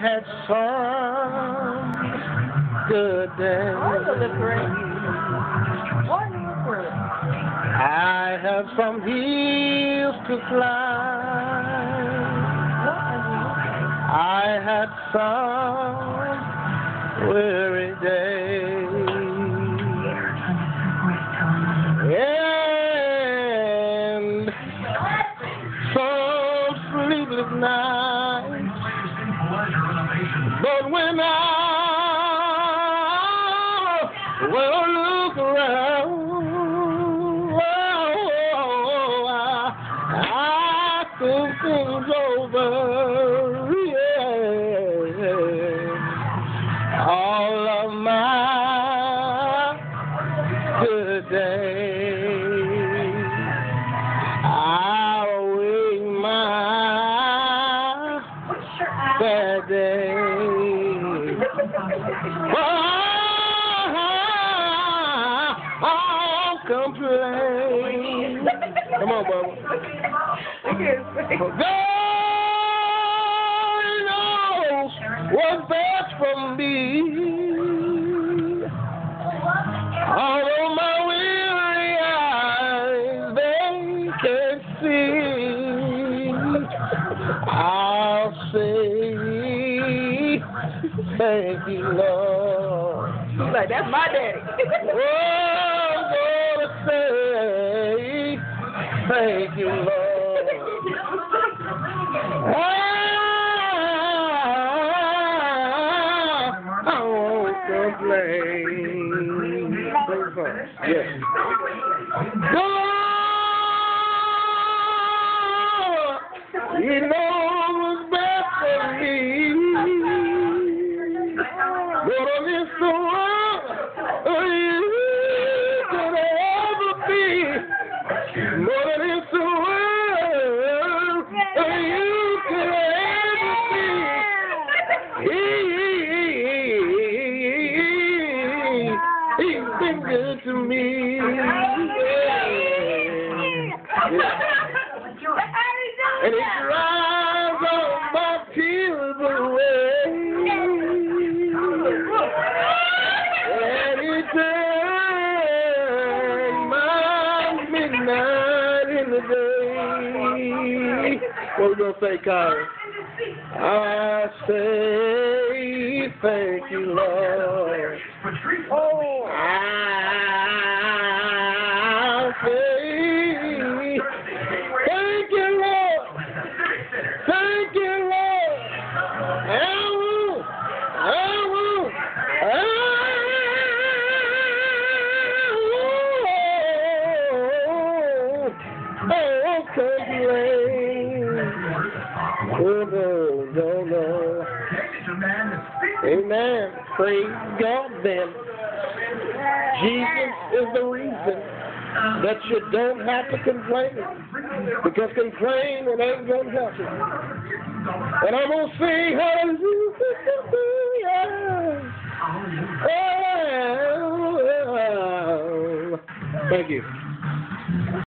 had some good days. I have some hills to climb. I had some But when I I look around, oh, I, I think things over. Yeah. All of my good days, I'll wait my bad days. I'll complain. Come on, Bubba. God knows what's best for me. Although my weary eyes they can see, I'll say thank you, Lord. He's Like, that's my daddy. Oh, gonna say thank you, Lord. Ah, I won't complain. Yes. God, And it dries all my tears away. And it turns my midnight in the day. What we gonna say, Kyle? I say thank you, Lord. Oh. Complain. Oh, no, no, no. Amen. Praise God then. Jesus is the reason that you don't have to complain. Because complaining ain't going to help you. And I'm going to sing hallelujah. Oh, Thank you.